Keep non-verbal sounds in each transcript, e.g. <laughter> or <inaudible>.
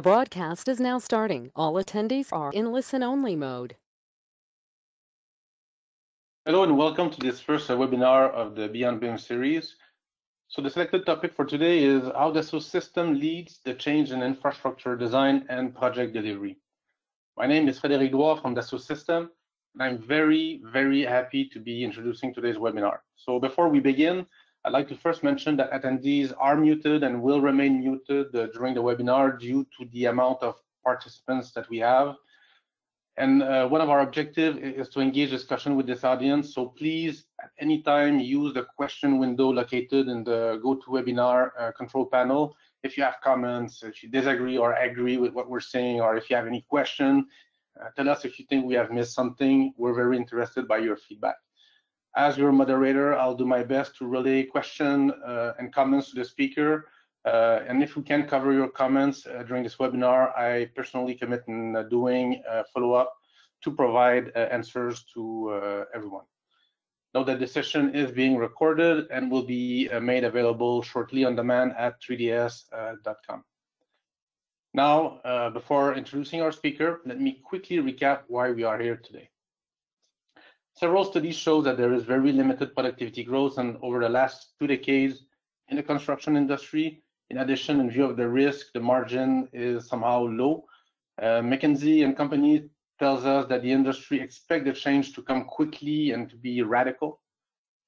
Broadcast is now starting. All attendees are in listen-only mode. Hello, and welcome to this first webinar of the Beyond BIM series. So the selected topic for today is how the Dassault Systèmes leads the change in infrastructure design and project delivery. My name is Frédéric Douard from the Dassault Systèmes, and I'm very, very happy to be introducing today's webinar. So before we begin, I'd like to first mention that attendees are muted and will remain muted uh, during the webinar due to the amount of participants that we have. And uh, one of our objectives is to engage discussion with this audience. So please, at any time, use the question window located in the GoToWebinar uh, control panel. If you have comments, if you disagree or agree with what we're saying, or if you have any question, uh, tell us if you think we have missed something. We're very interested by your feedback. As your moderator, I'll do my best to relay questions uh, and comments to the speaker. Uh, and if we can cover your comments uh, during this webinar, I personally commit in uh, doing follow-up to provide uh, answers to uh, everyone. Note that the session is being recorded and will be made available shortly on demand at 3ds.com. Now, before introducing our speaker, let me quickly recap why we are here today. Several studies show that there is very limited productivity growth and over the last two decades in the construction industry. In addition, in view of the risk, the margin is somehow low. Uh, McKinsey and company tells us that the industry expect the change to come quickly and to be radical.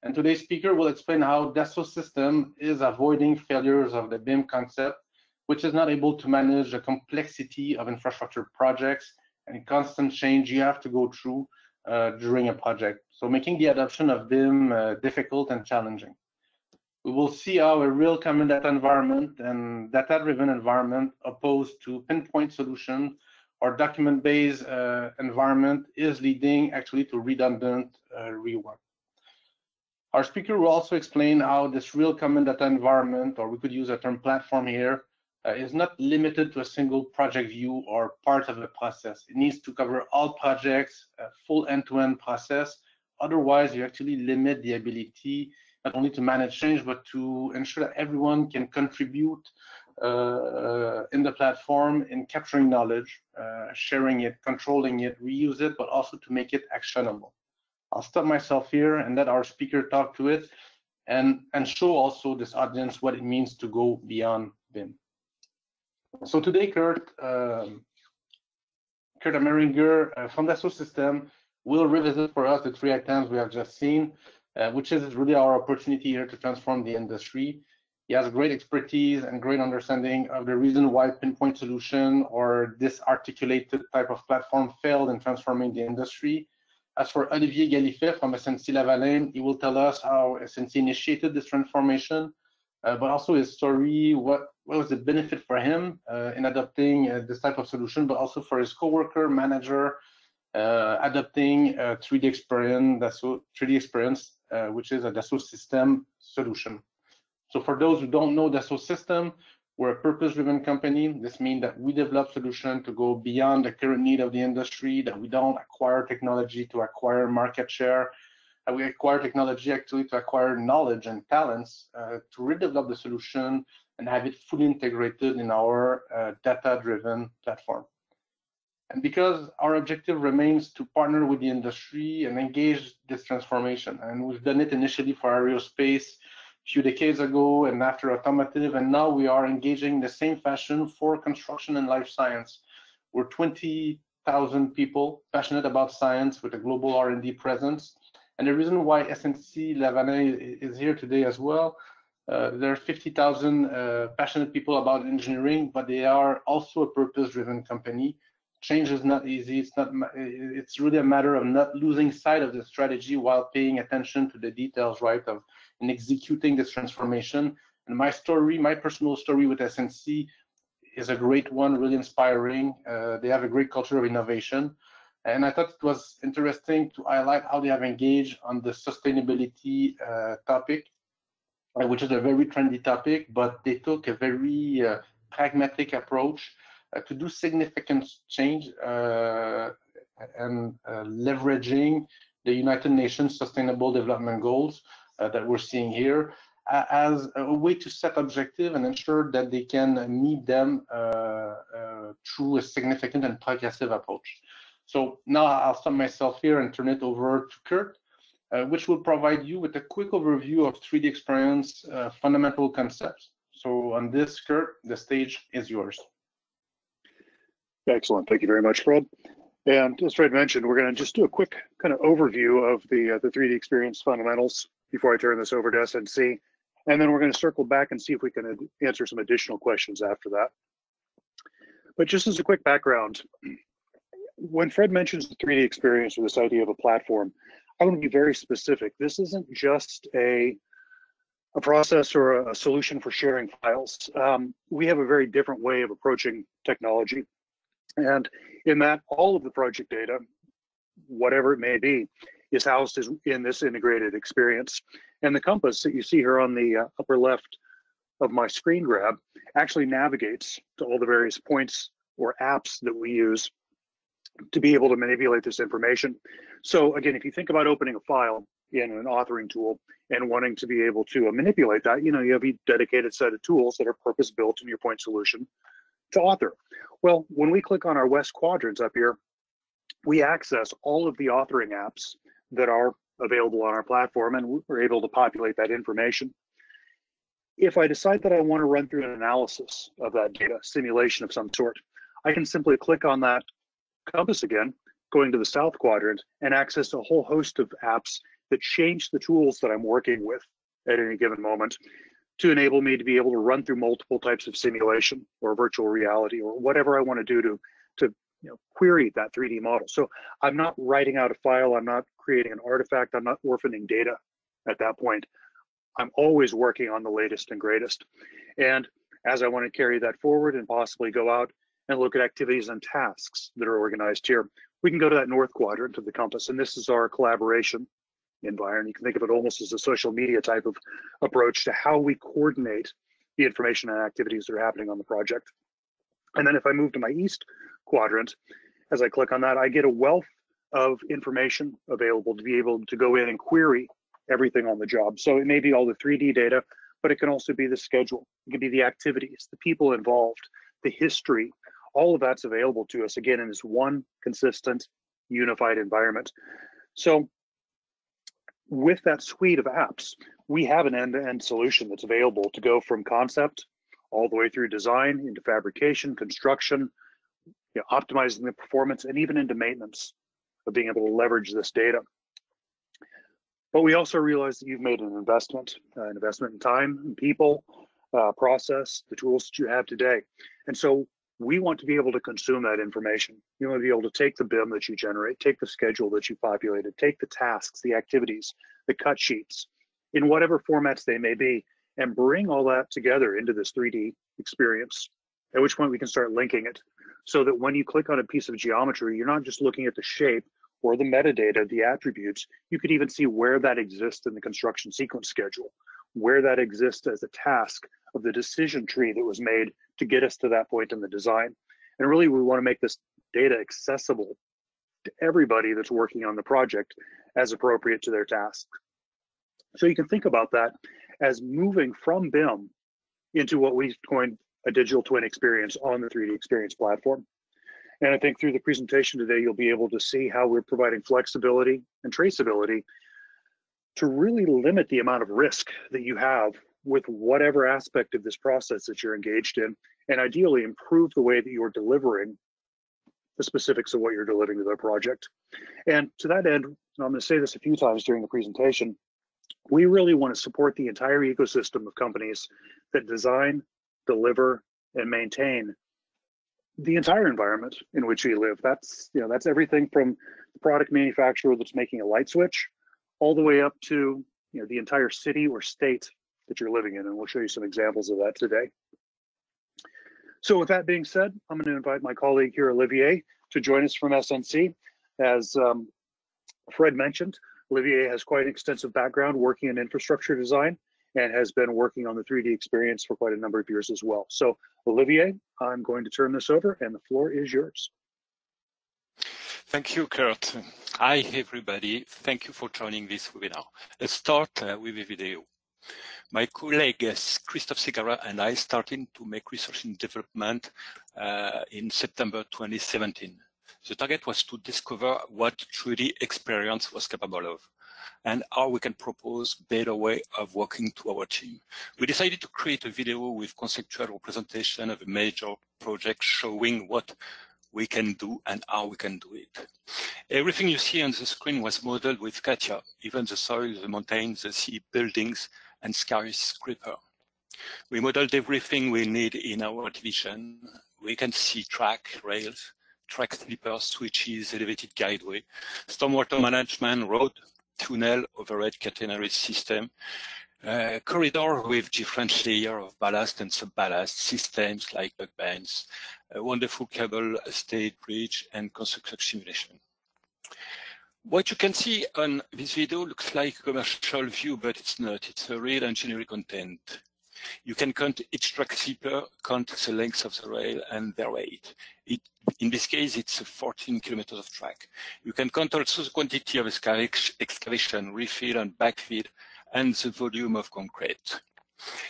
And today's speaker will explain how Dassault Systèmes is avoiding failures of the BIM concept, which is not able to manage the complexity of infrastructure projects and constant change you have to go through uh, during a project, so making the adoption of BIM uh, difficult and challenging. We will see how a real common data environment and data-driven environment opposed to pinpoint solution or document-based uh, environment is leading actually to redundant uh, rework. Our speaker will also explain how this real common data environment, or we could use a term platform here, uh, is not limited to a single project view or part of a process. It needs to cover all projects, a full end-to-end -end process. Otherwise, you actually limit the ability not only to manage change, but to ensure that everyone can contribute uh, in the platform in capturing knowledge, uh, sharing it, controlling it, reuse it, but also to make it actionable. I'll stop myself here and let our speaker talk to it and, and show also this audience what it means to go beyond BIM. So today, Kurt, um, Kurt Ameringer uh, from Dassault Systèmes will revisit for us the three items we have just seen, uh, which is really our opportunity here to transform the industry. He has great expertise and great understanding of the reason why pinpoint solution or this articulated type of platform failed in transforming the industry. As for Olivier Gallifet from SNC Lavalin, he will tell us how SNC initiated this transformation, uh, but also his story, what what was the benefit for him uh, in adopting uh, this type of solution, but also for his coworker, manager, uh, adopting 3D experience, Dassault 3D experience, which is a Dassault Systèmes solution. So for those who don't know Dassault Systèmes, we're a purpose-driven company. This means that we develop solutions to go beyond the current need of the industry, that we don't acquire technology to acquire market share, we acquire technology actually to acquire knowledge and talents uh, to redevelop the solution and have it fully integrated in our uh, data-driven platform. And because our objective remains to partner with the industry and engage this transformation, and we've done it initially for aerospace a few decades ago and after automotive, and now we are engaging the same fashion for construction and life science. We're 20,000 people passionate about science with a global R&D presence. And the reason why SNC Lavalin is here today as well uh, there are 50,000 uh, passionate people about engineering, but they are also a purpose-driven company. Change is not easy. It's not. It's really a matter of not losing sight of the strategy while paying attention to the details, right, of in executing this transformation. And my story, my personal story with SNC, is a great one, really inspiring. Uh, they have a great culture of innovation. And I thought it was interesting to highlight how they have engaged on the sustainability uh, topic which is a very trendy topic, but they took a very uh, pragmatic approach uh, to do significant change uh, and uh, leveraging the United Nations Sustainable Development Goals uh, that we're seeing here as a way to set objective and ensure that they can meet them through a significant and progressive approach. So now I'll stop myself here and turn it over to Kurt, uh, which will provide you with a quick overview of 3D experience uh, fundamental concepts. So on this, Kurt, the stage is yours. Excellent. Thank you very much, Fred. And as Fred mentioned, we're going to just do a quick kind of overview of the uh, the 3D experience fundamentals before I turn this over to SNC. And then we're going to circle back and see if we can answer some additional questions after that. But just as a quick background, when Fred mentions the 3D experience or this idea of a platform, I want to be very specific. This isn't just a a process or a solution for sharing files. Um, we have a very different way of approaching technology. And in that, all of the project data, whatever it may be, is housed in this integrated experience. And the compass that you see here on the uh, upper left of my screen grab actually navigates to all the various points or apps that we use to be able to manipulate this information. So again, if you think about opening a file in an authoring tool and wanting to be able to uh, manipulate that, you know, you have a dedicated set of tools that are purpose built in your point solution to author. Well, when we click on our West quadrants up here, we access all of the authoring apps that are available on our platform and we're able to populate that information. If I decide that I want to run through an analysis of that data, simulation of some sort, I can simply click on that compass again, going to the south quadrant and access a whole host of apps that change the tools that I'm working with at any given moment to enable me to be able to run through multiple types of simulation or virtual reality or whatever I want to do to to you know, query that 3D model. So I'm not writing out a file, I'm not creating an artifact, I'm not orphaning data at that point. I'm always working on the latest and greatest. And as I want to carry that forward and possibly go out and look at activities and tasks that are organized here, we can go to that north quadrant of the compass. And this is our collaboration environment. You can think of it almost as a social media type of approach to how we coordinate the information and activities that are happening on the project. And then if I move to my east quadrant, as I click on that, I get a wealth of information available to be able to go in and query everything on the job. So it may be all the 3D data, but it can also be the schedule. It can be the activities, the people involved, the history. All of that's available to us again in this one consistent, unified environment. So with that suite of apps, we have an end-to-end solution that's available to go from concept all the way through design into fabrication, construction, you know, optimizing the performance, and even into maintenance of being able to leverage this data. But we also realize that you've made an investment, uh, an investment in time, and people, uh, process, the tools that you have today. And so we want to be able to consume that information. You want to be able to take the BIM that you generate, take the schedule that you populated, take the tasks, the activities, the cut sheets, in whatever formats they may be, and bring all that together into this 3D experience, at which point we can start linking it so that when you click on a piece of geometry, you're not just looking at the shape or the metadata, the attributes, you could even see where that exists in the construction sequence schedule, where that exists as a task of the decision tree that was made to get us to that point in the design. And really, we want to make this data accessible to everybody that's working on the project as appropriate to their task. So you can think about that as moving from BIM into what we've coined a digital twin experience on the 3D experience platform. And I think through the presentation today, you'll be able to see how we're providing flexibility and traceability to really limit the amount of risk that you have with whatever aspect of this process that you're engaged in, and ideally improve the way that you're delivering the specifics of what you're delivering to the project. And to that end, I'm going to say this a few times during the presentation, we really want to support the entire ecosystem of companies that design, deliver, and maintain the entire environment in which we live. That's you know that's everything from the product manufacturer that's making a light switch, all the way up to you know the entire city or state that you're living in, and we'll show you some examples of that today. So with that being said, I'm going to invite my colleague here, Olivier, to join us from SNC. As um, Fred mentioned, Olivier has quite an extensive background working in infrastructure design and has been working on the 3D experience for quite a number of years as well. So Olivier, I'm going to turn this over and the floor is yours. Thank you, Kurt. Hi, everybody. Thank you for joining this webinar. Let's start uh, with a video. My colleague Christophe Segara and I started to make research and development uh, in September 2017. The target was to discover what 3D experience was capable of and how we can propose better way of working to our team. We decided to create a video with conceptual representation of a major project showing what we can do and how we can do it. Everything you see on the screen was modeled with CATIA, even the soil, the mountains, the sea, buildings, and skyscraper. We modeled everything we need in our division. We can see track, rails, track sleepers, switches, elevated guideway, stormwater management, road, tunnel, overhead catenary system, uh, corridor with different layer of ballast and sub-ballast systems like bands, a wonderful cable stayed bridge and construction simulation. What you can see on this video looks like a commercial view, but it's not. It's a real engineering content. You can count each track sleeper, count the length of the rail and their weight. It, in this case, it's 14 kilometers of track. You can count also the quantity of excavation, refill and backfill, and the volume of concrete.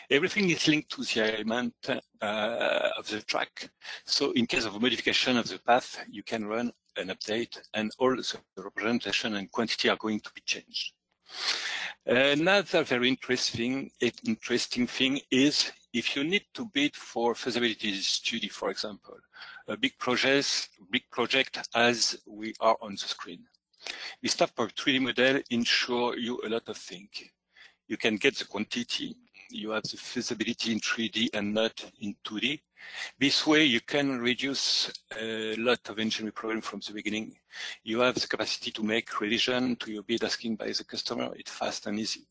Everything is linked to the element uh, of the track. So in case of modification of the path, you can run an update and all the representation and quantity are going to be changed. Another very interesting, interesting thing is if you need to bid for feasibility study, for example, a big project, big project as we are on the screen. This type of 3D model ensure you a lot of things. You can get the quantity, you have the feasibility in 3D and not in 2D. This way you can reduce a lot of engineering problem from the beginning. You have the capacity to make revision to your bid asking by the customer. It's fast and easy.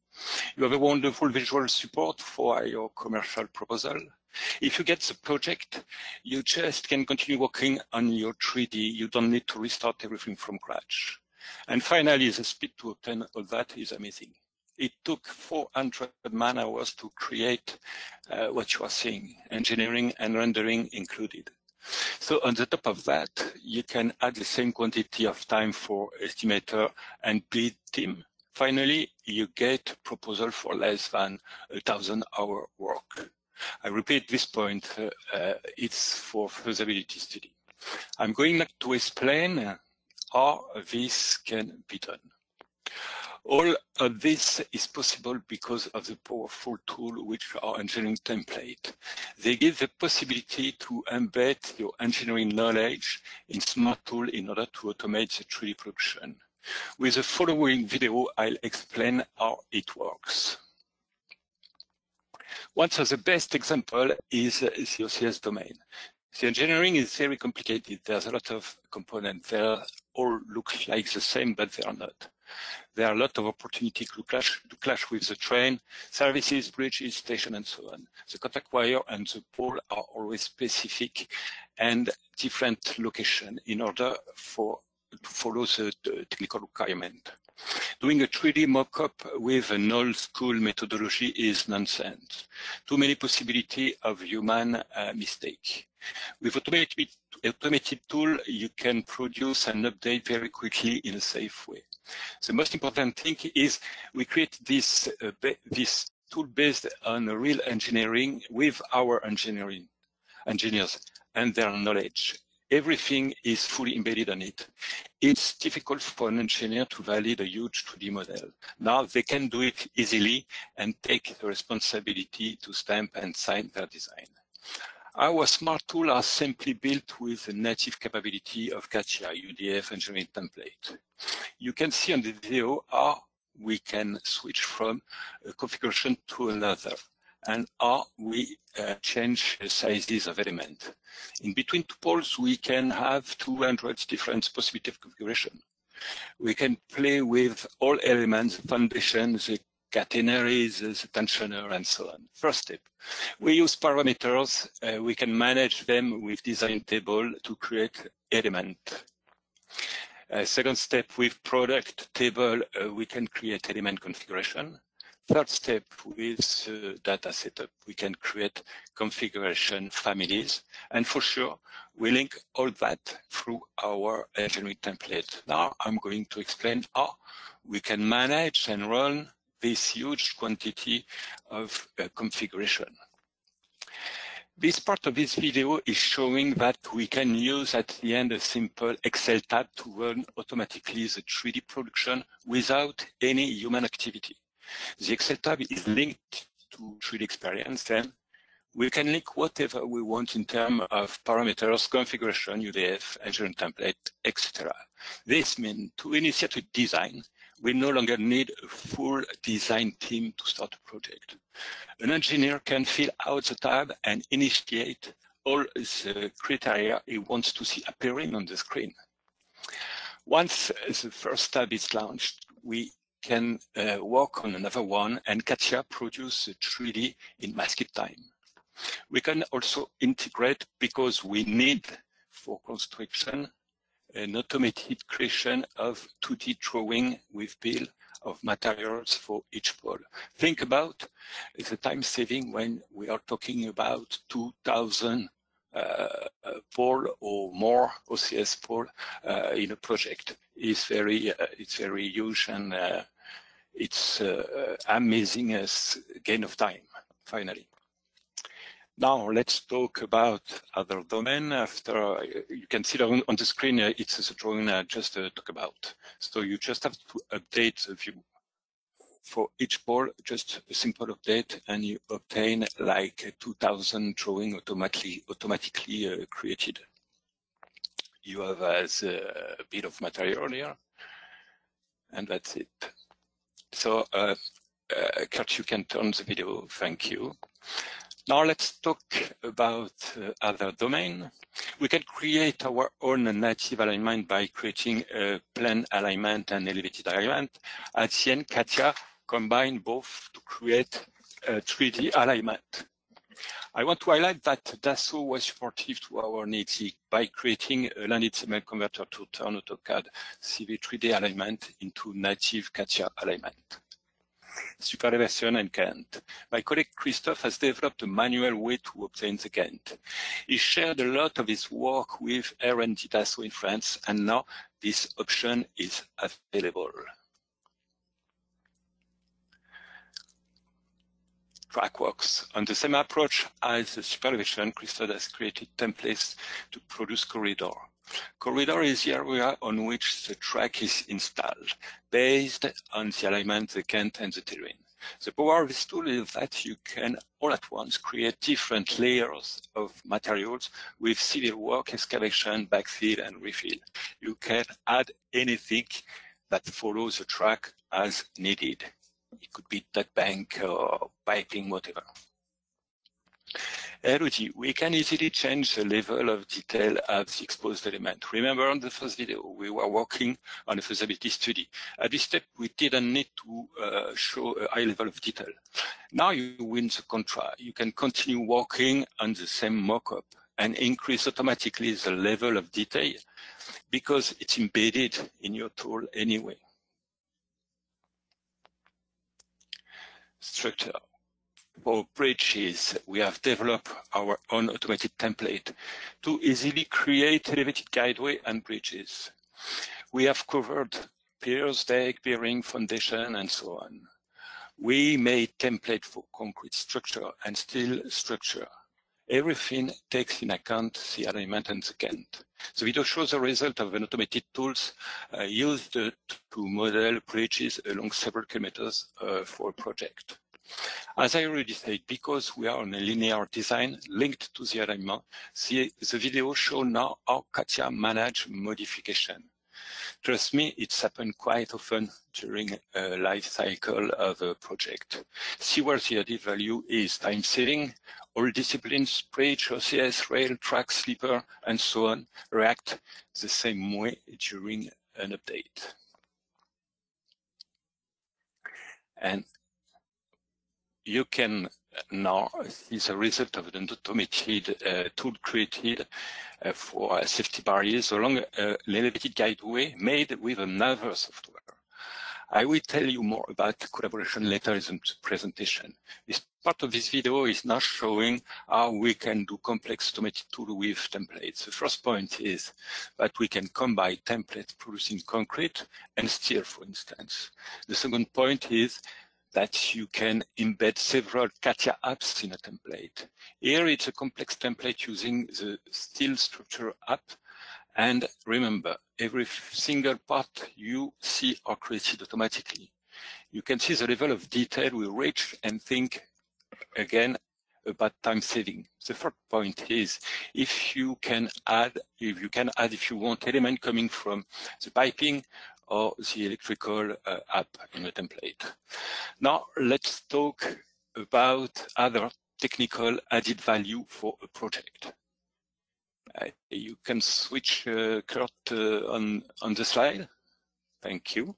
You have a wonderful visual support for your commercial proposal. If you get the project, you just can continue working on your 3D. You don't need to restart everything from scratch. And finally, the speed to obtain all that is amazing. It took 400 man hours to create uh, what you are seeing, engineering and rendering included. So on the top of that, you can add the same quantity of time for estimator and bid team. Finally, you get proposal for less than a thousand hour work. I repeat this point, uh, uh, it's for feasibility study. I'm going to explain how this can be done. All of this is possible because of the powerful tool which are engineering template. They give the possibility to embed your engineering knowledge in smart tool in order to automate the 3D production. With the following video, I'll explain how it works. One of the best example is the OCS domain. The engineering is very complicated. There's a lot of components. They all look like the same, but they are not. There are a lot of opportunity to clash, to clash with the train, services, bridges, station, and so on. The contact wire and the pole are always specific and different location in order for to follow the, the technical requirement. Doing a 3D mock-up with an old school methodology is nonsense. Too many possibility of human uh, mistake. With automated, automated tool, you can produce and update very quickly in a safe way. The most important thing is we create this, uh, this tool based on real engineering with our engineering engineers and their knowledge. Everything is fully embedded on it. It's difficult for an engineer to validate a huge 2D model. Now they can do it easily and take the responsibility to stamp and sign their design. Our smart tool are simply built with the native capability of CATIA UDF engineering template. You can see on the video how we can switch from a configuration to another and how we uh, change the sizes of element. In between two poles, we can have 200 different possibilities of configuration. We can play with all elements, foundation, the catenaries, the tensioner, and so on. First step, we use parameters. Uh, we can manage them with design table to create element. Uh, second step, with product table, uh, we can create element configuration. Third step, with uh, data setup, we can create configuration families. And for sure, we link all that through our engineering template. Now I'm going to explain how we can manage and run this huge quantity of uh, configuration. This part of this video is showing that we can use at the end a simple Excel tab to run automatically the 3D production without any human activity. The Excel tab is linked to 3D experience and we can link whatever we want in terms of parameters, configuration, UDF, engineering template, etc. This means to initiate design, we no longer need a full design team to start a project. An engineer can fill out the tab and initiate all the criteria he wants to see appearing on the screen. Once the first tab is launched, we can uh, work on another one and CATIA produce the 3D in masked time. We can also integrate because we need for construction an automated creation of 2D drawing with bill of materials for each pole. Think about the time saving when we are talking about 2000 uh, pole or more OCS pole uh, in a project is very uh, it's very huge and uh, it's uh, amazing as gain of time finally. Now let's talk about other domain. After you can see on, the screen, uh, it's a drawing I just uh, talk about. So you just have to update the view. For each pole, just a simple update, and you obtain like 2,000 drawing automatically automatically uh, created. You have as a bill of material here, and that's it. So, uh, uh, Kurt, you can turn the video. Thank you. Now let's talk about uh, other domain. We can create our own native alignment by creating a plane alignment and elevated alignment. At the end, CATIA combine both to create a 3D alignment. I want to highlight that Dassault was supportive to our needs by creating a LandXML converter to turn AutoCAD Civil 3D alignment into native CATIA alignment superelevation and cant. My colleague Christophe has developed a manual way to obtain the cant. He shared a lot of his work with R&D Dassault in France, and now this option is available. TrackWorks. On the same approach as the superelevation, Christophe has created templates to produce corridor. Corridor is the area on which the track is installed, based on the alignment, the cant, and the terrain. The power of this tool is that you can all at once create different layers of materials with civil work, excavation, backfill, and refill. You can add anything that follows the track as needed. It could be that bank or piping, whatever. Erudi, we can easily change the level of detail of the exposed element. Remember on the first video, we were working on a feasibility study. At this step, we didn't need to uh, show a high level of detail. Now you win the contract. You can continue working on the same mockup and increase automatically the level of detail because it's embedded in your tool anyway. Structure. For bridges, we have developed our own automated template to easily create elevated guideway and bridges. We have covered piers, deck, bearing, foundation, and so on. We made template for concrete structure and steel structure. Everything takes in account the alignment and the cant. The video shows the result of an automated tools uh, used to model bridges along several kilometers uh, for a project. As I already said, because we are on a linear design linked to the alignment, the, the video shows now how CATIA manage modification. Trust me, it's happened quite often during a life cycle of a project. See where the added value is time saving, all disciplines, bridge, OCS, rail, track, sleeper, and so on react the same way during an update. And you can now see the result of an automated uh, tool created uh, for safety barriers along an elevated guideway made with another software. I will tell you more about collaboration later in the presentation. This part of this video is now showing how we can do complex automated tool with templates. The first point is that we can combine templates producing concrete and steel, for instance. The second point is that you can embed several CATIA apps in a template. Here it's a complex template using the steel structure app. And remember, every single part you see are created automatically. You can see the level of detail we reach and think again about time saving. The third point is if you can add, if you can add, if you want element coming from the piping or the electrical uh, app in the template. Now let's talk about other technical added value for a project. Uh, you can switch uh, Kurt uh, on, on the slide. Thank you.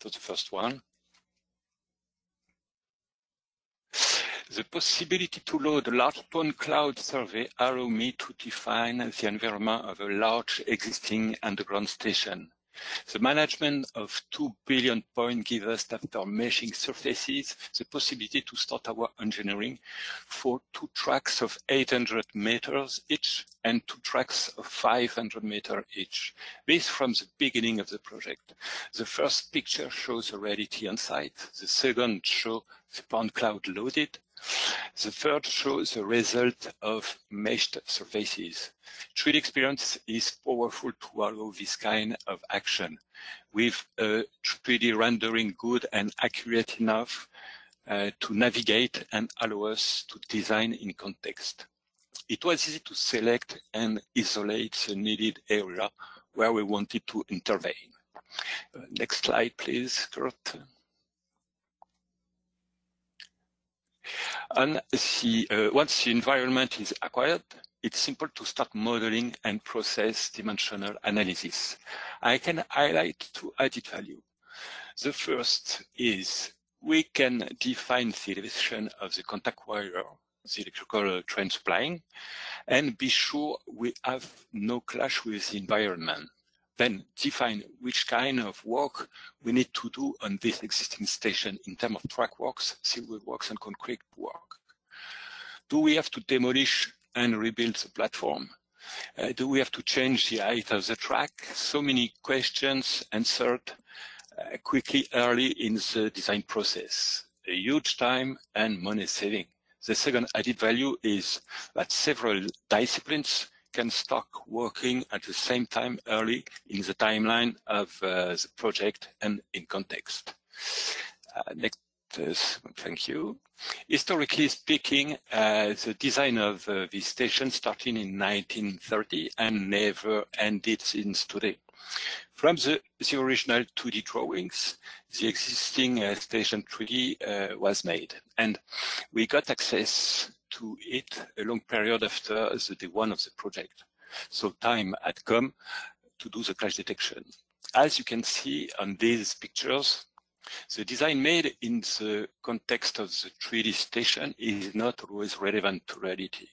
To the first one. The possibility to load a large point cloud survey allow me to define the environment of a large existing underground station. The management of 2 billion points gives us, after meshing surfaces, the possibility to start our engineering for two tracks of 800 meters each and two tracks of 500 meters each. This from the beginning of the project. The first picture shows the reality on site. The second shows the point cloud loaded. The third shows the result of meshed surfaces. 3D experience is powerful to allow this kind of action with a 3D rendering good and accurate enough uh, to navigate and allow us to design in context. It was easy to select and isolate the needed area where we wanted to intervene. Uh, next slide, please, Kurt. And the, uh, once the environment is acquired, it's simple to start modeling and process dimensional analysis. I can highlight two added value. The first is we can define the elevation of the contact wire, the electrical train supplying, and be sure we have no clash with the environment then define which kind of work we need to do on this existing station in terms of track works, civil works, and concrete work. Do we have to demolish and rebuild the platform? Uh, do we have to change the height of the track? So many questions answered uh, quickly early in the design process. A huge time and money saving. The second added value is that several disciplines can start working at the same time early in the timeline of uh, the project and in context. Uh, next, uh, thank you. Historically speaking, uh, the design of uh, station started in 1930 and never ended since today. From the, the original 2D drawings, the existing uh, station 3D was made, and we got access to it a long period after the day one of the project. So time had come to do the clash detection. As you can see on these pictures, the design made in the context of the 3D station is not always relevant to reality.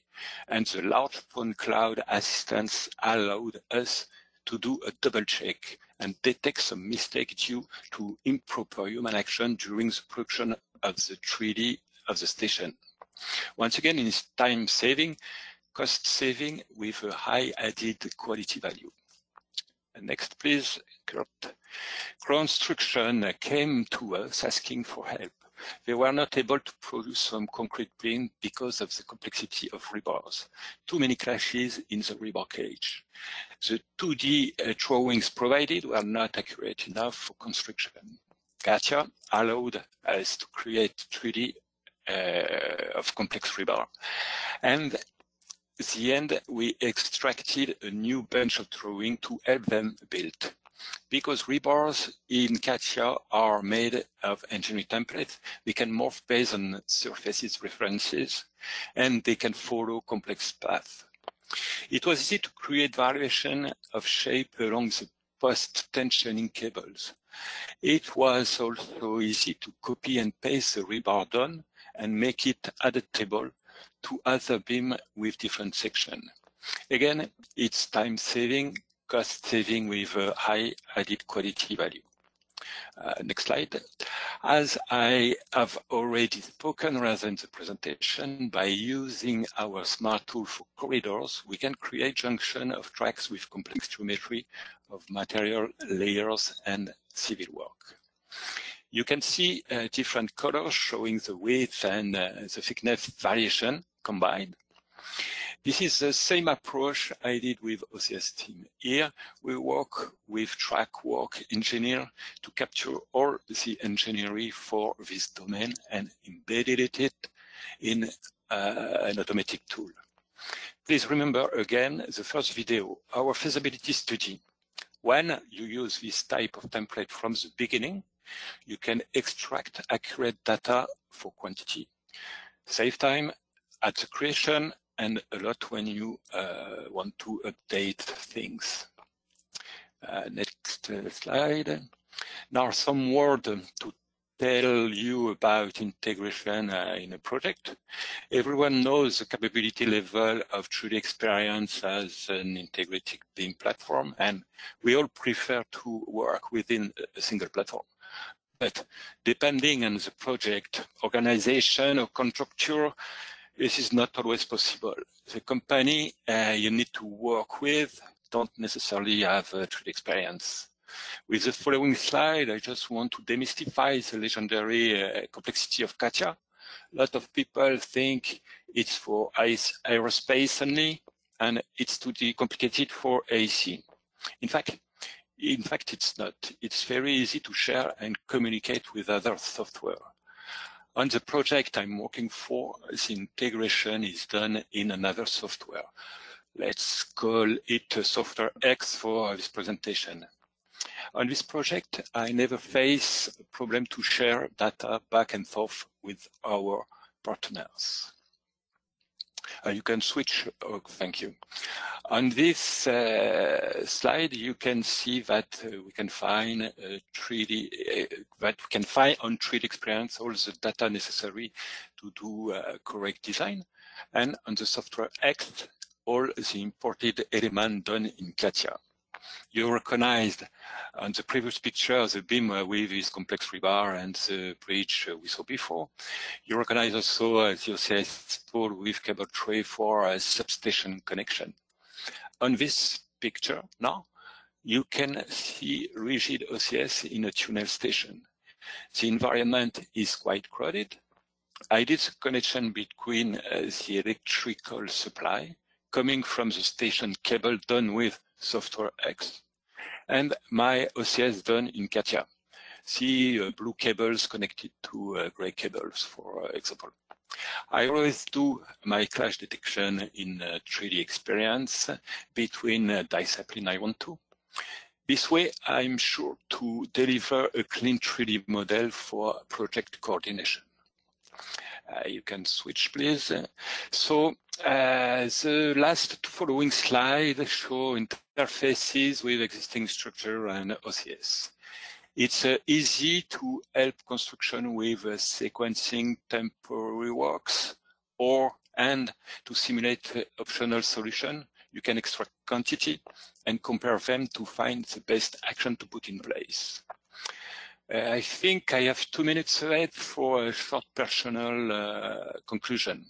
And the large point cloud assistance allowed us to do a double check and detect some mistake due to improper human action during the production of the 3D of the station. Once again, it's time saving, cost saving with a high added quality value. Next, please, Kurt. Construction came to us asking for help. They were not able to produce some concrete beam because of the complexity of rebars. Too many clashes in the rebar cage. The 2D uh, drawings provided were not accurate enough for construction. CATIA allowed us to create 3D uh, Uh, of complex rebar. And at the end, we extracted a new bunch of drawing to help them build. Because rebars in CATIA are made of engineering templates, they can morph based on surfaces references, and they can follow complex paths. It was easy to create variation of shape along the post-tensioning cables. It was also easy to copy and paste the rebar done and make it adaptable to other beam with different section. Again, it's time saving, cost saving with a high added quality value. Uh, next slide. As I have already spoken rather in the presentation, by using our smart tool for corridors, we can create junction of tracks with complex geometry of material layers and civil work. You can see uh, different colors showing the width and uh, the thickness variation combined. This is the same approach I did with OCS team. Here we work with TrackWork engineer to capture all the engineering for this domain and embedded it in uh, an automatic tool. Please remember again the first video, our feasibility study. When you use this type of template from the beginning, you can extract accurate data for quantity, save time at the creation, and a lot when you uh, want to update things. Uh, next uh, slide. Now some word to tell you about integration uh, in a project. Everyone knows the capability level of 3DEXPERIENCE as an integrated BIM platform, and we all prefer to work within a single platform. But depending on the project, organization or contractor, this is not always possible. The company uh, you need to work with don't necessarily have a 3DEXPERIENCE. With the following slide, I just want to demystify the legendary uh, complexity of CATIA. A lot of people think it's for aerospace only, and it's too complicated for AC. In fact, in fact, it's not. It's very easy to share and communicate with other software. On the project I'm working for, the integration is done in another software. Let's call it Software X for this presentation. On this project, I never face a problem to share data back and forth with our partners. Uh, you can switch, oh, thank you. On this uh, slide, you can see that uh, we can find 3D, uh, that we can find on 3DEXPERIENCE all the data necessary to do uh, correct design. And on the software X, all the imported element done in CATIA. You recognized on the previous picture the beam with this complex rebar and the bridge we saw before. You recognize also the OCS pole with cable tray for a substation connection. On this picture now, you can see rigid OCS in a tunnel station. The environment is quite crowded. I did the connection between uh, the electrical supply coming from the station cable done with software X, and my OCS done in CATIA. See uh, blue cables connected to uh, gray cables, for uh, example. I always do my clash detection in 3D experience between uh, discipline I want to. This way, I'm sure to deliver a clean 3D model for project coordination. Uh, you can switch, please. So uh, the last two following slide show interfaces with existing structure and OCS. It's uh, easy to help construction with uh, sequencing temporary works or and to simulate optional solution. You can extract quantity and compare them to find the best action to put in place. Uh, I think I have two minutes left for a short personal uh, conclusion.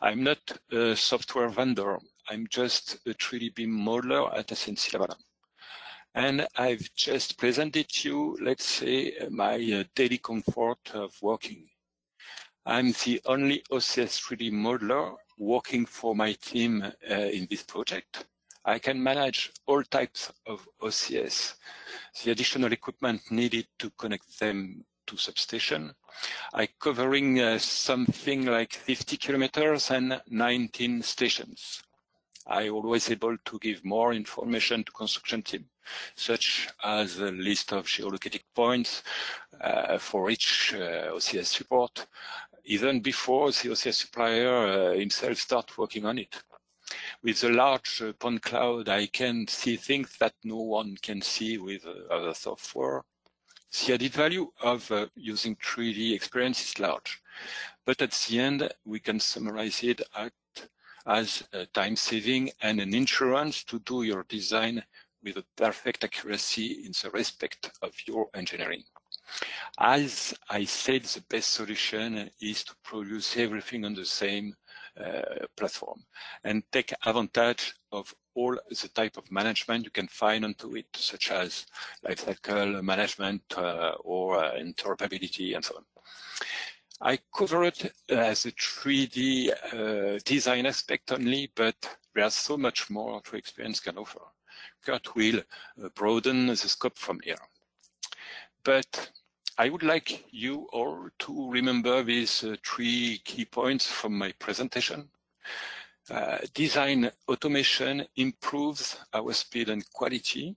I'm not a software vendor. I'm just a 3D BIM modeler at SNC Lavalin. And I've just presented you, let's say, my uh, daily comfort of working. I'm the only OCS 3D modeler working for my team uh, in this project. I can manage all types of OCS. The additional equipment needed to connect them to substation. I covering uh, something like 50 kilometers and 19 stations. I always able to give more information to construction team, such as a list of geolocated points uh, for each uh, OCS support, even before the OCS supplier uh, himself start working on it. With a large uh, point cloud, I can see things that no one can see with uh, other software. The added value of uh, using 3D experience is large, but at the end, we can summarize it at, as time saving and an insurance to do your design with a perfect accuracy in the respect of your engineering. As I said, the best solution is to produce everything on the same platform and take advantage of all the type of management you can find onto it, such as lifecycle management uh, or uh, interoperability and so on. I covered it as a 3D uh, design aspect only, but there's so much more to experience can offer. Kurt will uh, broaden the scope from here. But I would like you all to remember these uh, three key points from my presentation. Uh, design automation improves our speed and quality.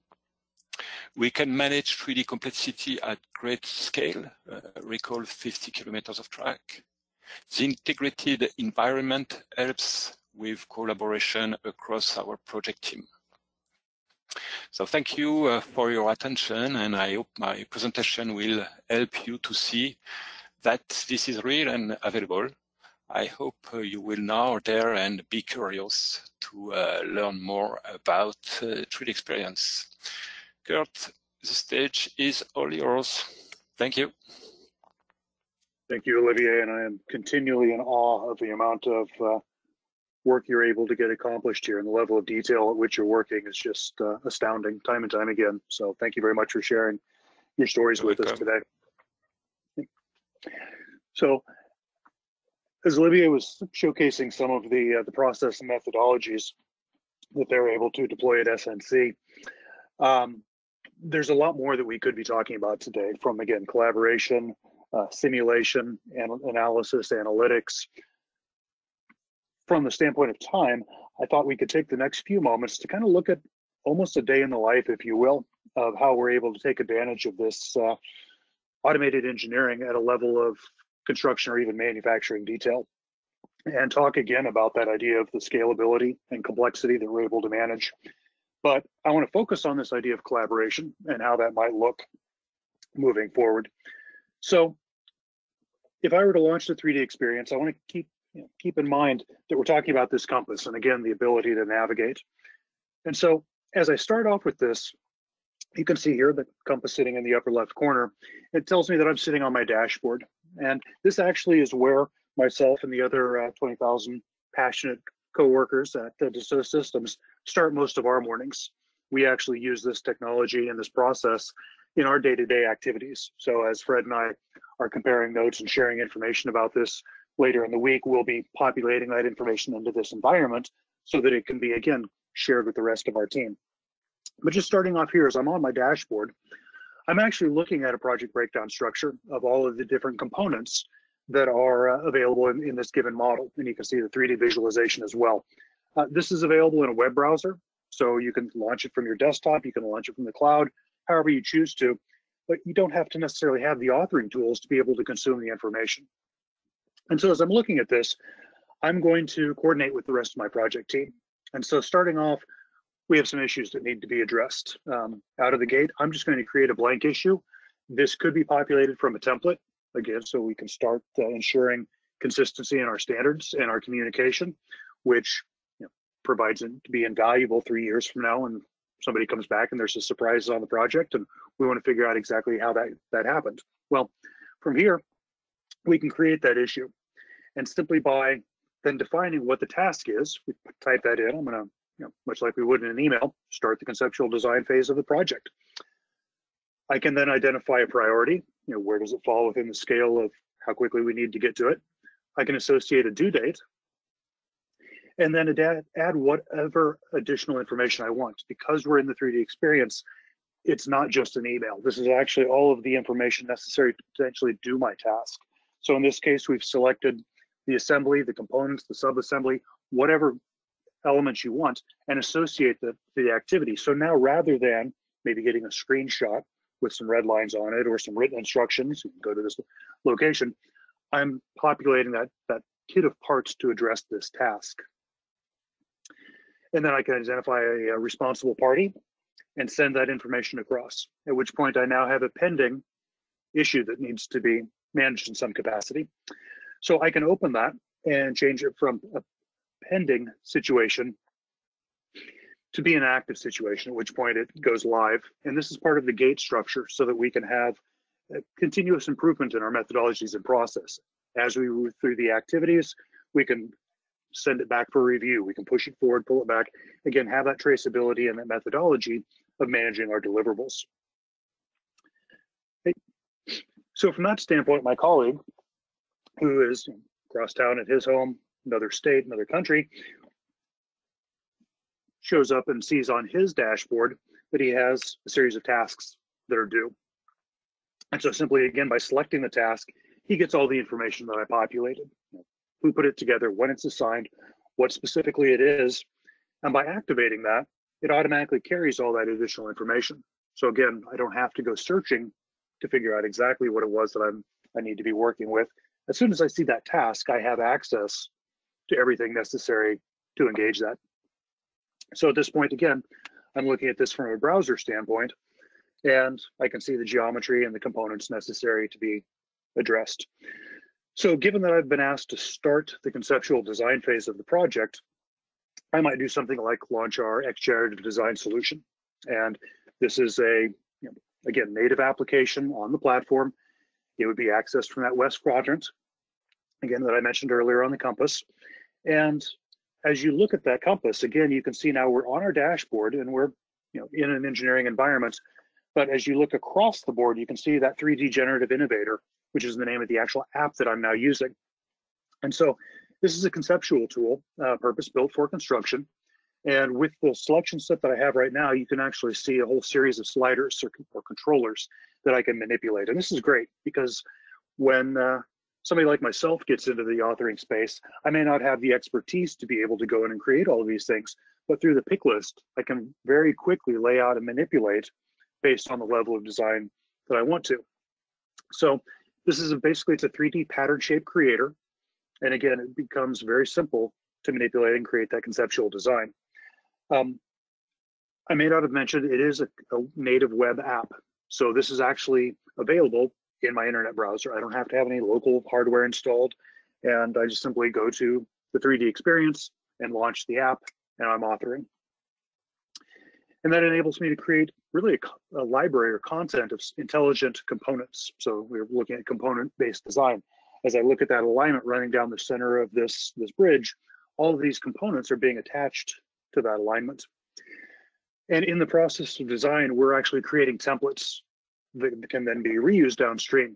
We can manage 3D complexity at great scale, uh, recall 50 kilometers of track. The integrated environment helps with collaboration across our project team. So thank you uh, for your attention and I hope my presentation will help you to see that this is real and available. I hope uh, you will now dare and be curious to uh, learn more about uh, 3D experience. Kurt, the stage is all yours. Thank you. Thank you, Olivier, and I am continually in awe of the amount of uh, work you're able to get accomplished here and the level of detail at which you're working is just uh, astounding time and time again. So thank you very much for sharing your stories with us today. So as Olivier was showcasing some of the uh, the process and methodologies that they're able to deploy at SNC, um, there's a lot more that we could be talking about today from again collaboration, uh, simulation, and analysis, analytics, from the standpoint of time, I thought we could take the next few moments to kind of look at almost a day in the life, if you will, of how we're able to take advantage of this uh, automated engineering at a level of construction or even manufacturing detail. And talk again about that idea of the scalability and complexity that we're able to manage. But I want to focus on this idea of collaboration and how that might look moving forward. So if I were to launch the 3D experience, I want to keep you know, keep in mind that we're talking about this compass and again, the ability to navigate. And so as I start off with this, you can see here the compass sitting in the upper left corner. It tells me that I'm sitting on my dashboard. And this actually is where myself and the other uh, 20,000 passionate co-workers at uh, Dassault Systèmes start most of our mornings. We actually use this technology and this process in our day-to-day -day activities. So as Fred and I are comparing notes and sharing information about this, later in the week, we'll be populating that information into this environment so that it can be, again, shared with the rest of our team. But just starting off here, as I'm on my dashboard, I'm actually looking at a project breakdown structure of all of the different components that are uh, available in, in, this given model. And you can see the 3D visualization as well. Uh, this is available in a web browser, so you can launch it from your desktop, you can launch it from the cloud, however you choose to, but you don't have to necessarily have the authoring tools to be able to consume the information. And so as I'm looking at this, I'm going to coordinate with the rest of my project team. And so starting off, we have some issues that need to be addressed. Um, out of the gate, I'm just going to create a blank issue. This could be populated from a template, again, so we can start uh, ensuring consistency in our standards and our communication, which you know, provides it to be invaluable three years from now when somebody comes back and there's a surprise on the project and we want to figure out exactly how that, that happened. Well, from here, we can create that issue. And simply by then defining what the task is, we type that in. I'm going to, you know, much like we would in an email, start the conceptual design phase of the project. I can then identify a priority. You know, where does it fall within the scale of how quickly we need to get to it? I can associate a due date and then add, add whatever additional information I want. Because we're in the 3D experience, it's not just an email. This is actually all of the information necessary to potentially do my task. So in this case, we've selected the assembly, the components, the sub-assembly, whatever elements you want, and associate the, the activity. So now rather than maybe getting a screenshot with some red lines on it or some written instructions, you can go to this location, I'm populating that, that kit of parts to address this task. And then I can identify a, a responsible party and send that information across, at which point I now have a pending issue that needs to be managed in some capacity. So I can open that and change it from a pending situation to be an active situation, at which point it goes live. And this is part of the gate structure so that we can have continuous improvement in our methodologies and process. As we move through the activities, we can send it back for review. We can push it forward, pull it back. Again, have that traceability and that methodology of managing our deliverables. So from that standpoint, my colleague, who is across town at his home, another state, another country, shows up and sees on his dashboard that he has a series of tasks that are due. And so simply, again, by selecting the task, he gets all the information that I populated. Who put it together, when it's assigned, what specifically it is. And by activating that, it automatically carries all that additional information. So again, I don't have to go searching to figure out exactly what it was that I'm I need to be working with. As soon as I see that task, I have access to everything necessary to engage that. So at this point, again, I'm looking at this from a browser standpoint, and I can see the geometry and the components necessary to be addressed. So given that I've been asked to start the conceptual design phase of the project, I might do something like launch our X-generative design solution. And this is a, again, native application on the platform. It would be accessed from that west quadrant, again, that I mentioned earlier on the compass. And as you look at that compass, again, you can see now we're on our dashboard and we're you know, in an engineering environment. But as you look across the board, you can see that 3D Generative Innovator, which is the name of the actual app that I'm now using. And so this is a conceptual tool, uh, purpose built for construction. And with the selection set that I have right now, you can actually see a whole series of sliders or, or controllers that I can manipulate. And this is great because when uh, somebody like myself gets into the authoring space, I may not have the expertise to be able to go in and create all of these things, but through the pick list, I can very quickly lay out and manipulate based on the level of design that I want to. So this is a, basically, it's a 3D pattern shape creator. And again, it becomes very simple to manipulate and create that conceptual design. Um, I may not have mentioned it is a, a native web app. So this is actually available in my internet browser. I don't have to have any local hardware installed. And I just simply go to the 3D experience and launch the app and I'm authoring. And that enables me to create really a, a library or content of intelligent components. So we're looking at component-based design. As I look at that alignment running down the center of this, this bridge, all of these components are being attached to that alignment. And in the process of design, we're actually creating templates that can then be reused downstream.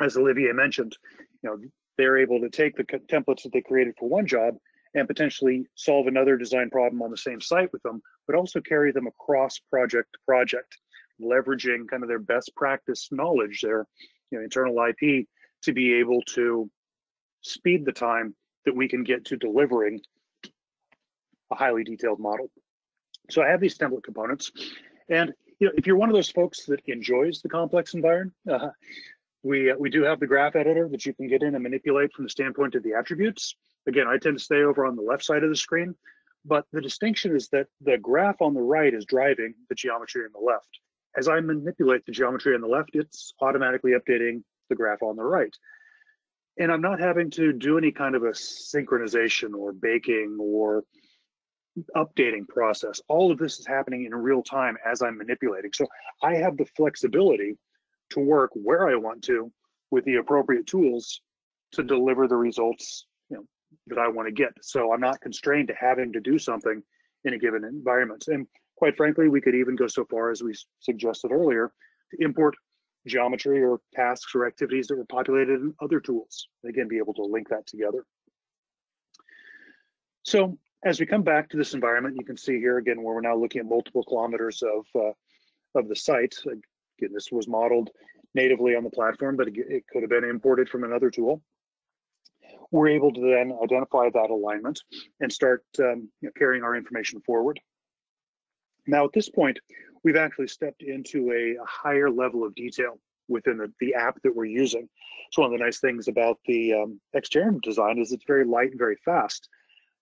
As Olivier mentioned, you know, they're able to take the templates that they created for one job and potentially solve another design problem on the same site with them, but also carry them across project to project, leveraging kind of their best practice knowledge, their you know, internal IP, to be able to speed the time that we can get to delivering a highly detailed model. So I have these template components, and you know, if you're one of those folks that enjoys the complex environment, uh, we uh, we do have the graph editor that you can get in and manipulate from the standpoint of the attributes. Again, I tend to stay over on the left side of the screen, but the distinction is that the graph on the right is driving the geometry on the left. As I manipulate the geometry on the left, it's automatically updating the graph on the right. And I'm not having to do any kind of a synchronization or baking or updating process. All of this is happening in real time as I'm manipulating. So I have the flexibility to work where I want to with the appropriate tools to deliver the results you know, that I want to get. So I'm not constrained to having to do something in a given environment. And quite frankly, we could even go so far as we suggested earlier to import geometry or tasks or activities that were populated in other tools. Again, be able to link that together. So as we come back to this environment, you can see here again where we're now looking at multiple kilometers of uh, of the site. Again, this was modeled natively on the platform, but it could have been imported from another tool. We're able to then identify that alignment and start um, you know, carrying our information forward. Now, at this point, we've actually stepped into a, a higher level of detail within the, the app that we're using. So one of the nice things about the um, design is it's very light and very fast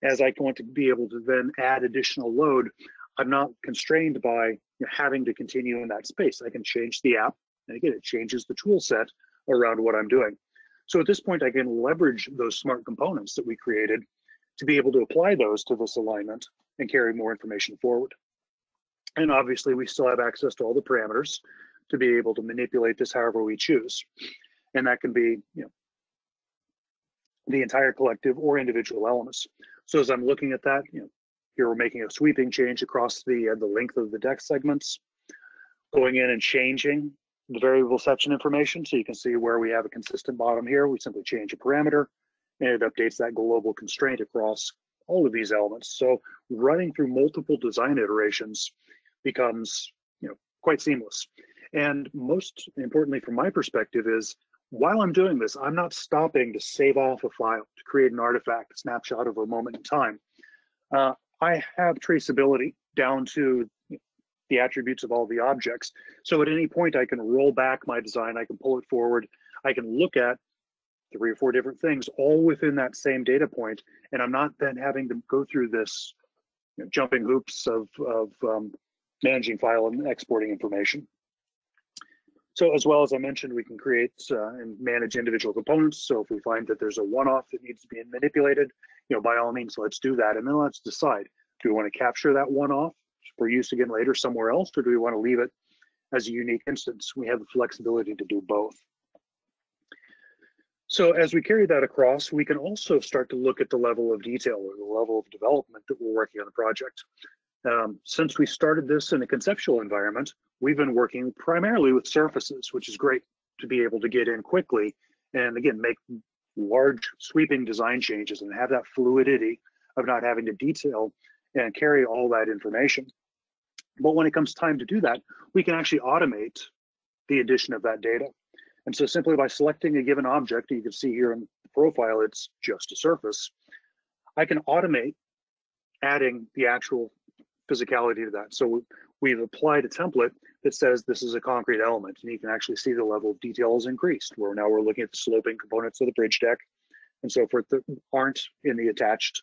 as I want to be able to then add additional load, I'm not constrained by you know, having to continue in that space. I can change the app, and again, it changes the tool set around what I'm doing. So at this point, I can leverage those smart components that we created to be able to apply those to this alignment and carry more information forward. And obviously, we still have access to all the parameters to be able to manipulate this however we choose. And that can be, you know, the entire collective or individual elements. So as I'm looking at that, you know, here we're making a sweeping change across the uh, the length of the deck segments, going in and changing the variable section information. So you can see where we have a consistent bottom here. We simply change a parameter and it updates that global constraint across all of these elements. So running through multiple design iterations becomes you know quite seamless. And most importantly, from my perspective, is while I'm doing this, I'm not stopping to save off a file, to create an artifact, a snapshot of a moment in time. Uh, I have traceability down to the attributes of all the objects. So at any point, I can roll back my design, I can pull it forward, I can look at three or four different things all within that same data point, and I'm not then having to go through this you know, jumping hoops of, of um, managing file and exporting information. So as well as I mentioned, we can create uh, and manage individual components. So if we find that there's a one-off that needs to be manipulated, you know, by all means, let's do that. And then let's decide, do we want to capture that one-off for use again later somewhere else, or do we want to leave it as a unique instance? We have the flexibility to do both. So as we carry that across, we can also start to look at the level of detail or the level of development that we're working on the project. Um, since we started this in a conceptual environment, we've been working primarily with surfaces, which is great to be able to get in quickly and again, make large sweeping design changes and have that fluidity of not having to detail and carry all that information. But when it comes time to do that, we can actually automate the addition of that data. And so simply by selecting a given object, you can see here in the profile, it's just a surface. I can automate adding the actual physicality to that. So we've applied a template that says this is a concrete element, and you can actually see the level of detail is increased, where now we're looking at the sloping components of the bridge deck and so forth that aren't in the attached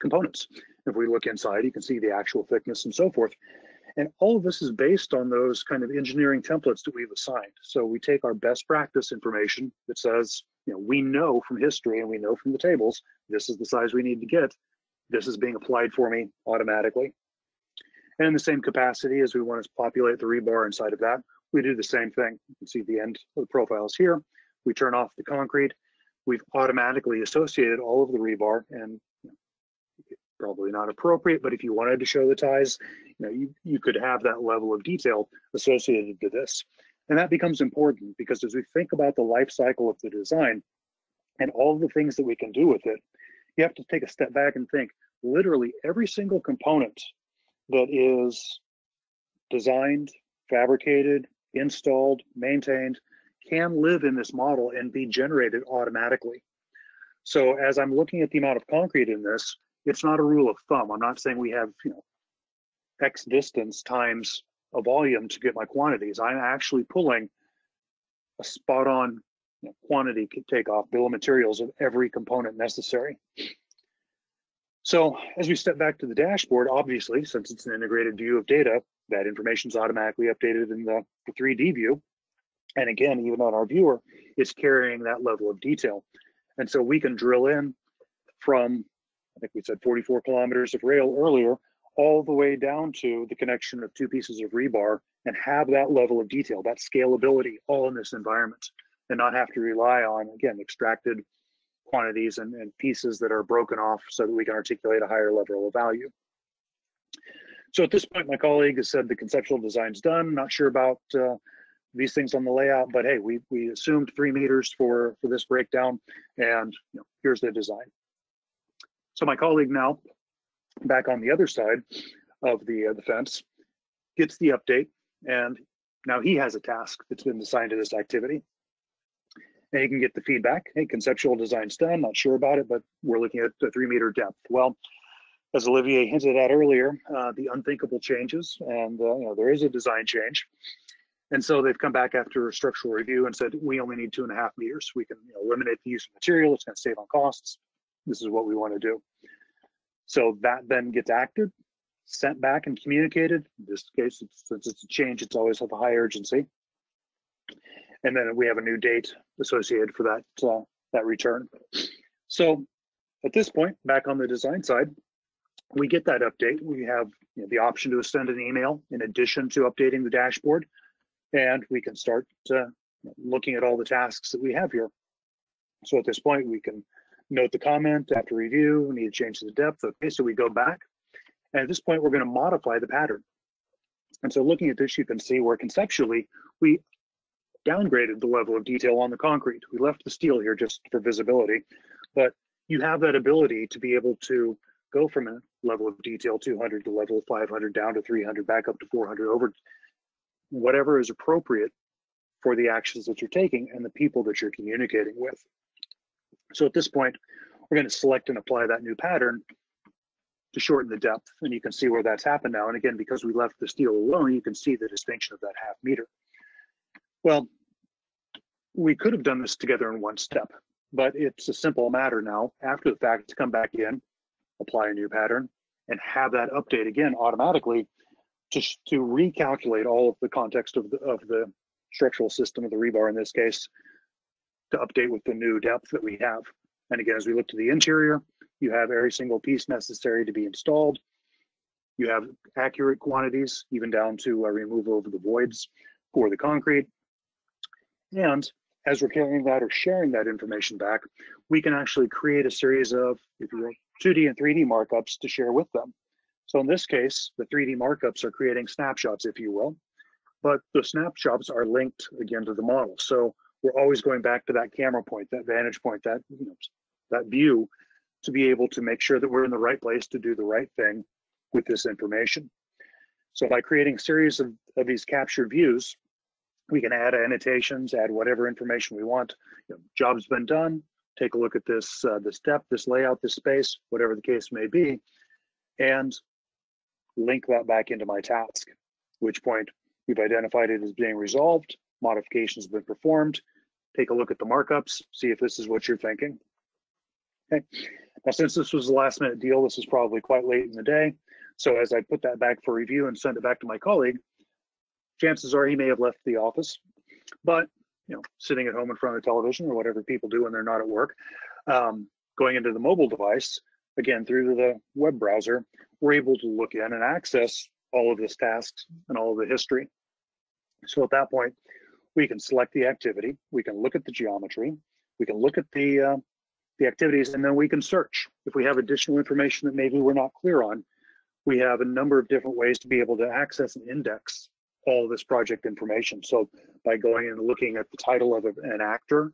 components. If we look inside, you can see the actual thickness and so forth. And all of this is based on those kind of engineering templates that we've assigned. So we take our best practice information that says, you know, we know from history and we know from the tables, this is the size we need to get. This is being applied for me automatically. And in the same capacity as we want to populate the rebar inside of that, we do the same thing. You can see the end of the profiles here. We turn off the concrete. We've automatically associated all of the rebar and you know, probably not appropriate, but if you wanted to show the ties, you know, you, you could have that level of detail associated to this. And that becomes important because as we think about the life cycle of the design and all the things that we can do with it, you have to take a step back and think literally every single component that is designed, fabricated, installed, maintained, can live in this model and be generated automatically. So as I'm looking at the amount of concrete in this, it's not a rule of thumb. I'm not saying we have, you know, X distance times a volume to get my quantities. I'm actually pulling a spot on you know, quantity takeoff bill of materials of every component necessary. So as we step back to the dashboard, obviously, since it's an integrated view of data, that information is automatically updated in the, the 3D view. And again, even on our viewer, it's carrying that level of detail. And so we can drill in from, I think we said 44 kilometers of rail earlier, all the way down to the connection of two pieces of rebar and have that level of detail, that scalability all in this environment and not have to rely on, again, extracted quantities and, and pieces that are broken off so that we can articulate a higher level of value. So at this point, my colleague has said the conceptual design's done. Not sure about uh, these things on the layout, but hey, we we assumed three meters for for this breakdown, and you know, here's the design. So my colleague now, back on the other side of the uh, the fence, gets the update, and now he has a task that's been assigned to this activity. And you can get the feedback. Hey, conceptual design's done. Not sure about it, but we're looking at the three meter depth. Well, as Olivier hinted at earlier, uh, the unthinkable changes, and uh, you know there is a design change. And so they've come back after a structural review and said we only need two and a half meters. We can you know, eliminate the use of material. It's going to save on costs. This is what we want to do. So that then gets acted, sent back, and communicated. In this case, it's, since it's a change, it's always of a high urgency and then we have a new date associated for that uh, that return. So at this point, back on the design side, we get that update. We have you know, the option to send an email in addition to updating the dashboard, and we can start uh, looking at all the tasks that we have here. So at this point, we can note the comment after review, we need to change the depth. Okay, so we go back. And at this point, we're going to modify the pattern. And so looking at this, you can see where conceptually we downgraded the level of detail on the concrete. We left the steel here just for visibility, but you have that ability to be able to go from a level of detail 200 to level 500 down to 300 back up to 400 over whatever is appropriate for the actions that you're taking and the people that you're communicating with. So at this point, we're going to select and apply that new pattern to shorten the depth. And you can see where that's happened now. And again, because we left the steel alone, you can see the distinction of that half meter. Well, we could have done this together in one step, but it's a simple matter now after the fact to come back in, apply a new pattern, and have that update again automatically to, to recalculate all of the context of the, of the structural system of the rebar in this case to update with the new depth that we have. And again, as we look to the interior, you have every single piece necessary to be installed. You have accurate quantities, even down to a removal of the voids for the concrete. And as we're carrying that or sharing that information back, we can actually create a series of, if you will, 2D and 3D markups to share with them. So in this case, the 3D markups are creating snapshots, if you will, but the snapshots are linked again to the model. So we're always going back to that camera point, that vantage point, that you know, that view to be able to make sure that we're in the right place to do the right thing with this information. So by creating a series of, of these captured views, we can add annotations, add whatever information we want. You know, job's been done. Take a look at this uh, this depth, this layout, this space, whatever the case may be, and link that back into my task. which point we've identified it as being resolved, modifications have been performed, take a look at the markups, see if this is what you're thinking. Okay. Now, since this was a last minute deal, this is probably quite late in the day. So as I put that back for review and send it back to my colleague, chances are he may have left the office, but you know, sitting at home in front of the television or whatever people do when they're not at work, um, going into the mobile device, again, through the web browser, we're able to look in and access all of this tasks and all of the history. So at that point, we can select the activity, we can look at the geometry, we can look at the uh, the activities, and then we can search. If we have additional information that maybe we're not clear on, we have a number of different ways to be able to access and index all this project information. So by going and looking at the title of an actor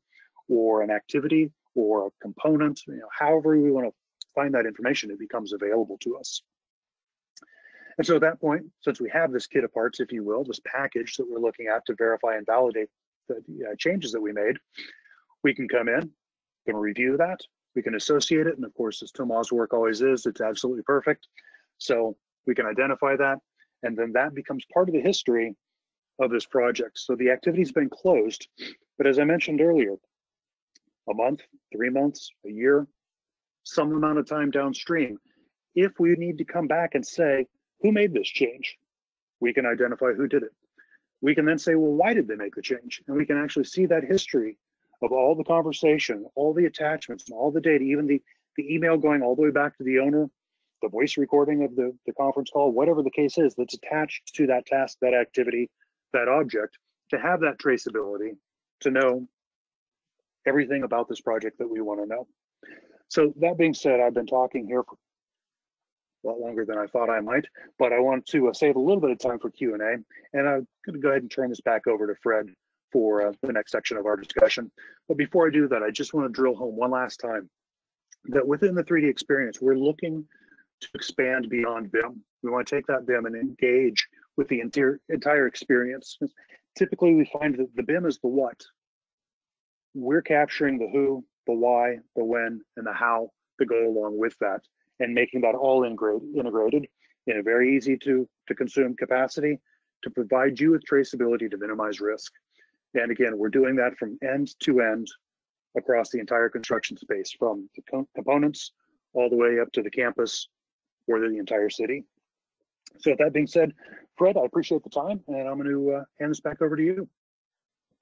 or an activity or a component, you know, however we want to find that information, it becomes available to us. And so at that point, since we have this kit of parts, if you will, this package that we're looking at to verify and validate the uh, changes that we made, we can come in, can review that, we can associate it, and of course, as Tomas' work always is, it's absolutely perfect. So we can identify that, and then that becomes part of the history of this project. So the activity's been closed, but as I mentioned earlier, a month, three months, a year, some amount of time downstream, if we need to come back and say, who made this change? We can identify who did it. We can then say, well, why did they make the change? And we can actually see that history of all the conversation, all the attachments, and all the data, even the, the email going all the way back to the owner, the voice recording of the, the conference call, whatever the case is that's attached to that task, that activity, that object, to have that traceability, to know everything about this project that we want to know. So that being said, I've been talking here for a lot longer than I thought I might, but I want to uh, save a little bit of time for Q&A, and I'm going to go ahead and turn this back over to Fred for uh, the next section of our discussion. But before I do that, I just want to drill home one last time that within the 3D experience, we're looking to expand beyond BIM. We want to take that BIM and engage with the entire, entire experience. Typically, we find that the BIM is the what. We're capturing the who, the why, the when, and the how to go along with that and making that all integrated in a very easy to, to consume capacity to provide you with traceability to minimize risk. And again, we're doing that from end to end across the entire construction space, from the components all the way up to the campus the entire city. So that being said, Fred, I appreciate the time, and I'm going to uh, hand this back over to you.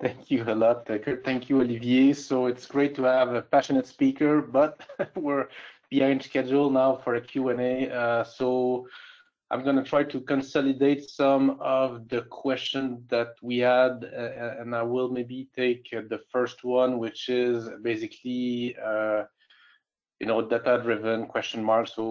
Thank you a lot, Thank you, Olivier. So it's great to have a passionate speaker, but <laughs> we're behind schedule now for a Q&A. Uh, so I'm going to try to consolidate some of the questions that we had, uh, and I will maybe take uh, the first one, which is basically, uh, you know, data-driven question mark. So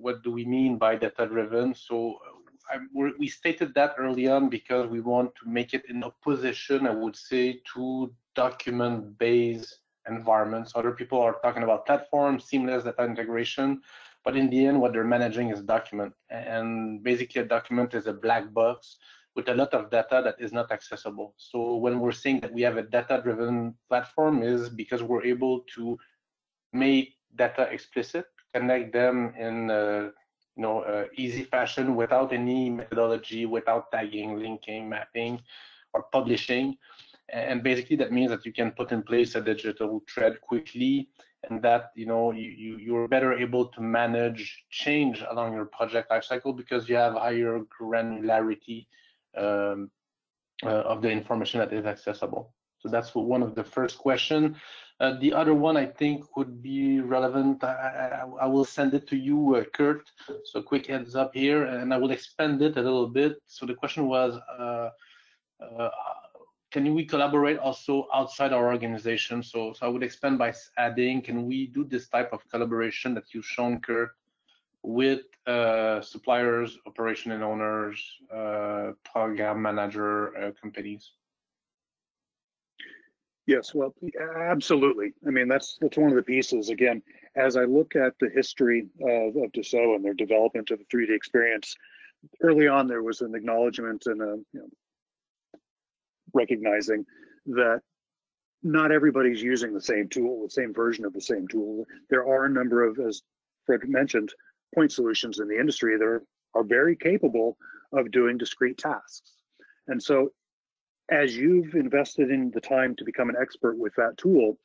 what do we mean by data-driven? So uh, I, we stated that early on because we want to make it in opposition, I would say, to document-based environments. Other people are talking about platform, seamless data integration, but in the end, what they're managing is document. And basically, a document is a black box with a lot of data that is not accessible. So when we're saying that we have a data-driven platform is because we're able to make data explicit, connect them in a, you know, uh, easy fashion without any methodology, without tagging, linking, mapping, or publishing. And basically that means that you can put in place a digital thread quickly and that you know you, you you're better able to manage change along your project lifecycle because you have higher granularity um, uh, of the information that is accessible. So that's one of the first question. Uh, the other one I think would be relevant. I, I, I will send it to you, uh, Kurt. So quick heads up here, and I will expand it a little bit. So the question was, uh, uh can we collaborate also outside our organization? So, so I would expand by adding, can we do this type of collaboration that you've shown, Kurt, with uh, suppliers, operation and owners, program manager companies? Yes, well, absolutely. I mean, that's that's one of the pieces. Again, as I look at the history of, of Dassault and their development of the 3D experience, early on there was an acknowledgement and a you know, recognizing that not everybody's using the same tool, the same version of the same tool. There are a number of, as Fred mentioned, point solutions in the industry that are, are very capable of doing discrete tasks. And so as you've invested in the time to become an expert with that tool,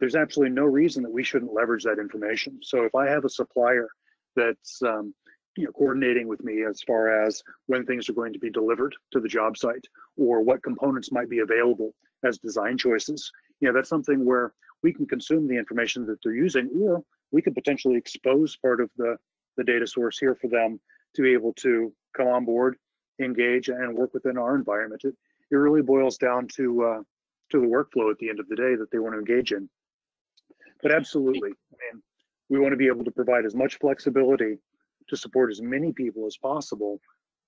there's absolutely no reason that we shouldn't leverage that information. So if I have a supplier that's um, you know, coordinating with me as far as when things are going to be delivered to the job site or what components might be available as design choices. You know, that's something where we can consume the information that they're using or we could potentially expose part of the, the data source here for them to be able to come on board, engage and work within our environment. It, it really boils down to uh, to the workflow at the end of the day that they want to engage in. But absolutely, I mean, we want to be able to provide as much flexibility to support as many people as possible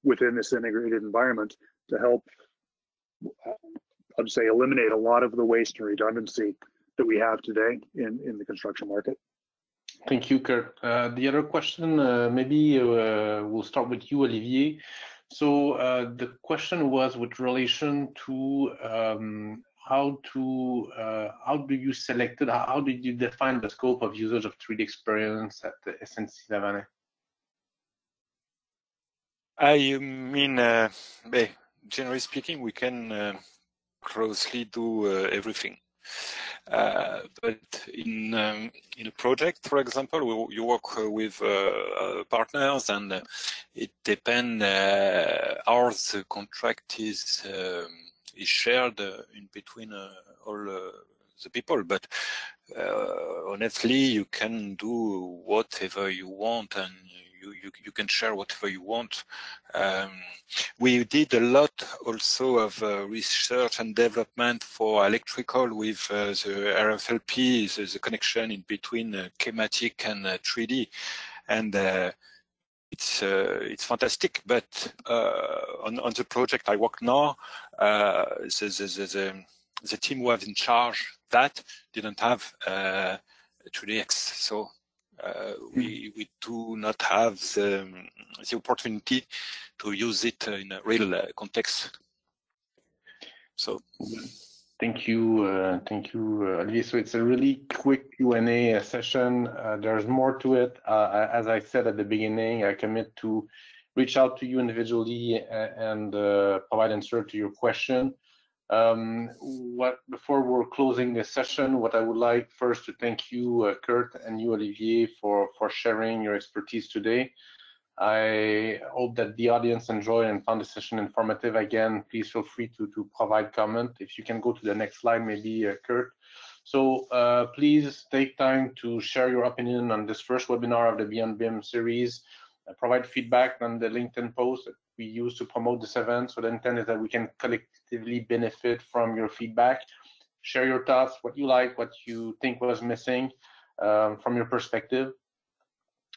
within this integrated environment to help, I'd say, eliminate a lot of the waste and redundancy that we have today in, in the construction market. Thank you, Kurt. Uh, the other question, uh, maybe uh, we'll start with you, Olivier. So uh, the question was with relation to um, how to uh, how do you select it? How did you define the scope of usage of 3D experience at the SNC Lavalin? I mean, uh, generally speaking, we can uh, closely do uh, everything. Uh, but in um, in a project, for example, we, you work uh, with uh, partners, and it depends how the contract is um, is shared in between all the people. But honestly, you can do whatever you want, and you, you, you can share whatever you want. Um, we did a lot also of uh, research and development for electrical with uh, the RFLP, the, the, connection in between uh, and 3D. Uh, and uh, it's uh, it's fantastic, but on, on the project I work now, the, the, the, the, team who was in charge that didn't have 3DX. So uh, we we do not have the, the opportunity to use it in a real uh, context. So. Thank you, uh, thank you, uh, Olivier. So it's a really quick Q&A uh, session. Uh, there's more to it. Uh, as I said at the beginning, I commit to reach out to you individually and, and provide answer to your question. Um, what before we're closing this session, what I would like first to thank you, uh, Kurt, and you, Olivier, for for sharing your expertise today. I hope that the audience enjoyed and found the session informative. Again, please feel free to to provide comment. If you can go to the next slide, maybe uh, Kurt. So uh, please take time to share your opinion on this first webinar of the Beyond BIM series. uh, provide feedback on the LinkedIn post we use to promote this event. So the intent is that we can collectively benefit from your feedback. Share your thoughts, what you like, what you think was missing um, from your perspective.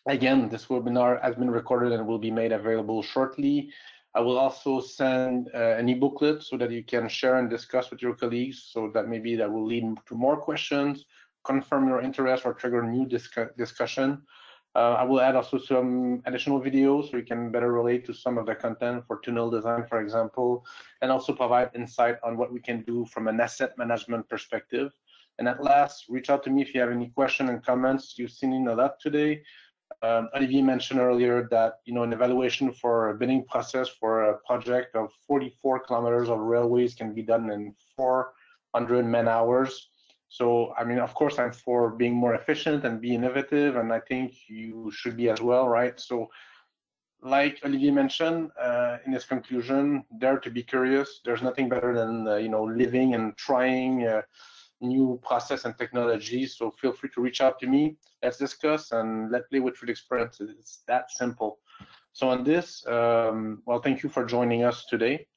Again, this webinar has been recorded and will be made available shortly. I will also send uh, an e-booklet so that you can share and discuss with your colleagues so that maybe that will lead to more questions, confirm your interest or trigger new discussion. Uh, I will add also some additional videos so you can better relate to some of the content for tunnel design, for example, and also provide insight on what we can do from an asset management perspective. And at last, reach out to me if you have any questions and comments. You've seen a lot today. Um, Olivier mentioned earlier that you know an evaluation for a bidding process for a project of 44 kilometers of railways can be done in 400 man hours. So I mean, of course, I'm for being more efficient and be innovative, and I think you should be as well, right? So, like Olivier mentioned uh, in his conclusion, dare to be curious. There's nothing better than uh, you know living and trying. Uh, new process and technology. So feel free to reach out to me. Let's discuss and let's play with 3D experience. It's that simple. So on this, um, well, thank you for joining us today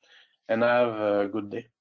and have a good day.